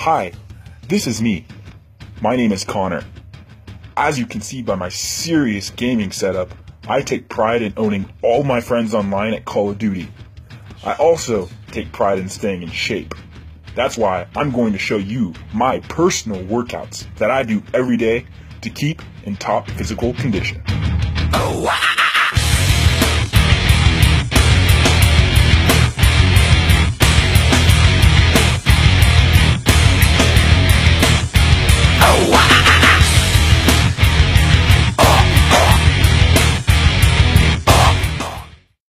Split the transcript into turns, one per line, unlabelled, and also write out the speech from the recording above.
Hi, this is me. My name is Connor. As you can see by my serious gaming setup, I take pride in owning all my friends online at Call of Duty. I also take pride in staying in shape. That's why I'm going to show you my personal workouts that I do every day to keep in top physical condition.
Oh, wow.